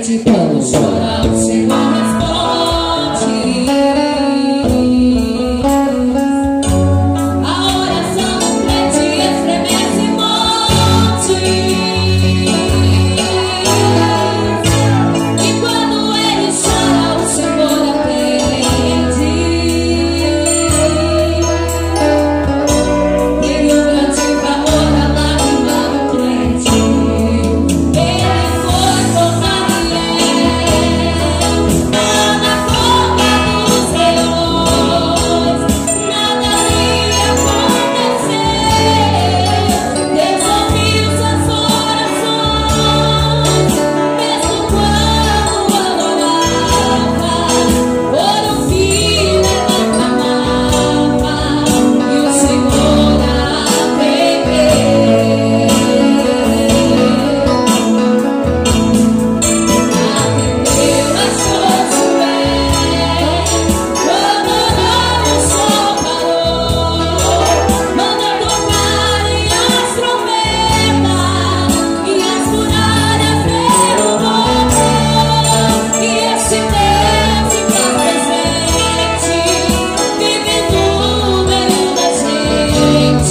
tipo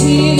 see